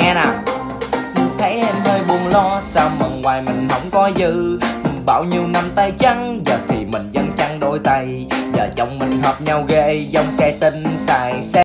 nghe nè thấy em hơi buồn lo, sao mà ngoài mình không có dư? Bao nhiêu năm tay trắng giờ thì mình vẫn chăn đôi tay? Vợ chồng mình hợp nhau ghê, giống cây tinh